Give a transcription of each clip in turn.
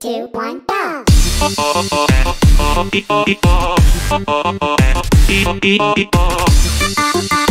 two, one, go!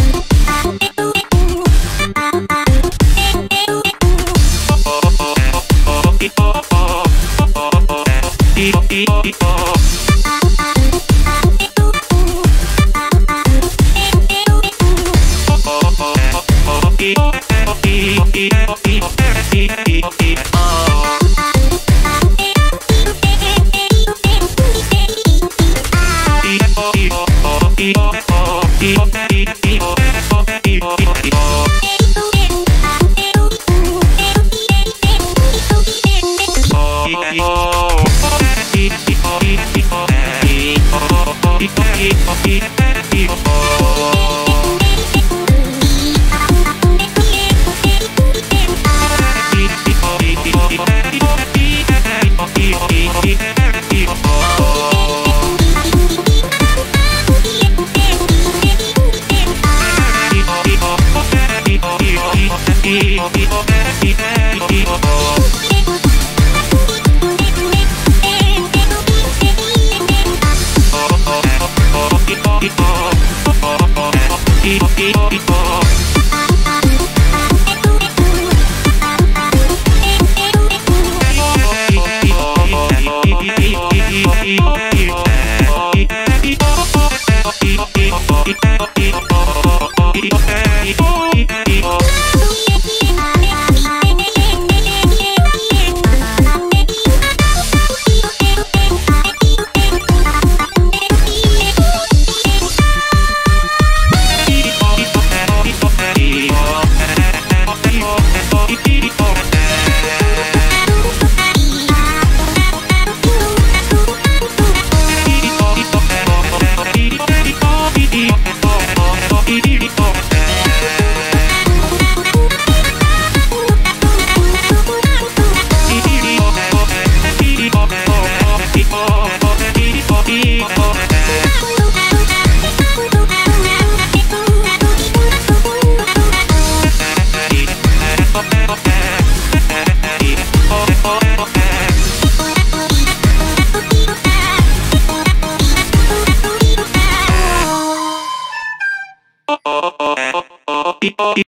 beep